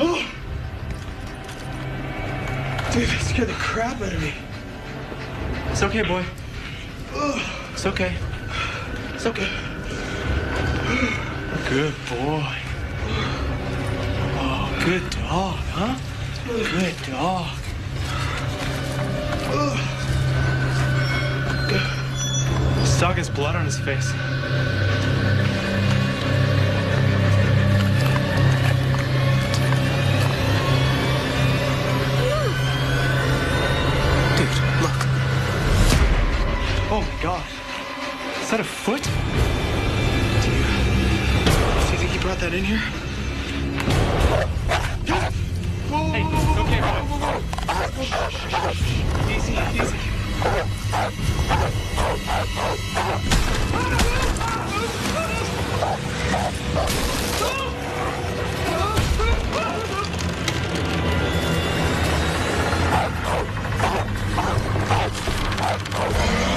Oh. Dude, that scared the crap out of me. It's okay, boy. It's okay. It's okay. Good boy. Oh, good dog, huh? Good dog. Dog has blood on his face. Dude, look. Oh my god. Is that a foot? Do you, do you think he brought that in here? Thank.